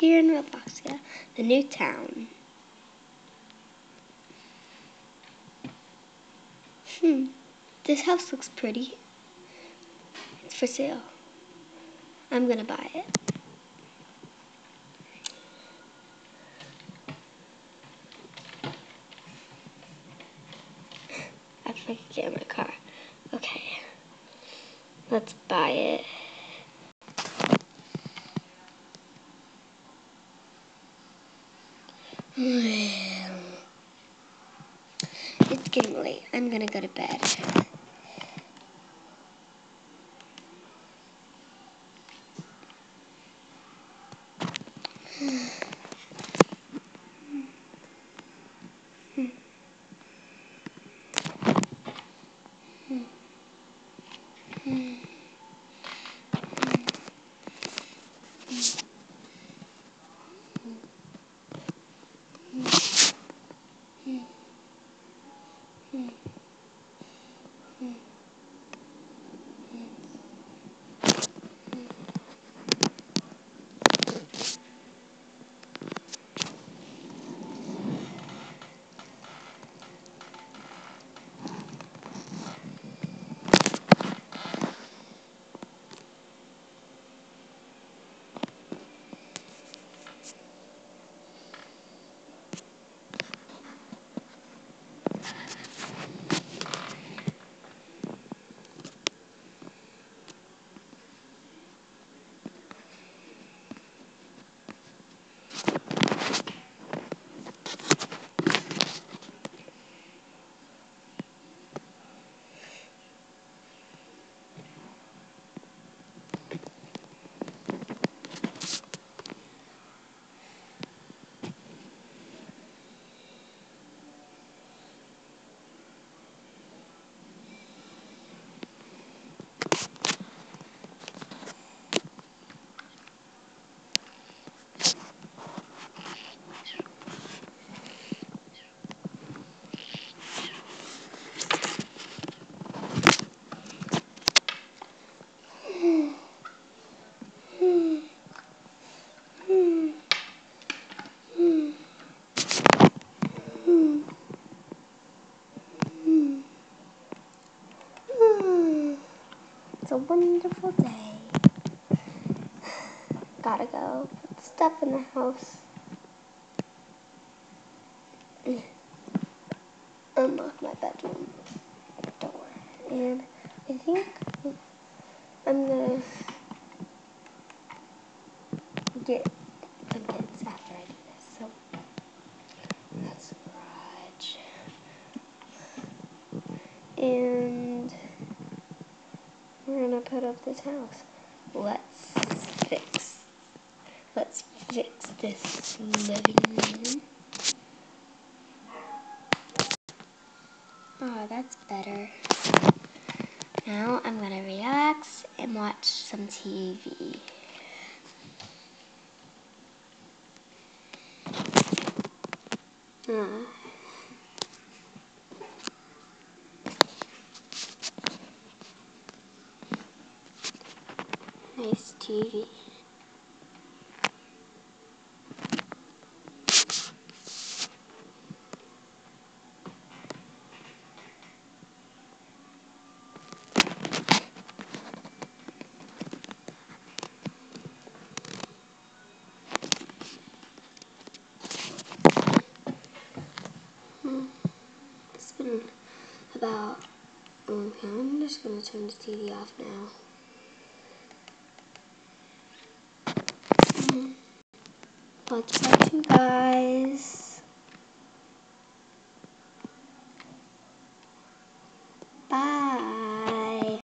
Here in Robloxia, the new town. Hmm, this house looks pretty. It's for sale. I'm gonna buy it. I forgot to get in my car. Okay. Let's buy it. It's getting late. I'm gonna go to bed. It's a wonderful day. Gotta go put stuff in the house. Unlock my bedroom door. And I think I'm gonna get some kids after I do this. So that's the garage. And gonna put up this house. Let's fix. Let's fix this living room. Oh, that's better. Now I'm gonna relax and watch some TV. Uh. TV. Hmm. It's been about, okay, I'm just gonna turn the TV off now. Much love to guys.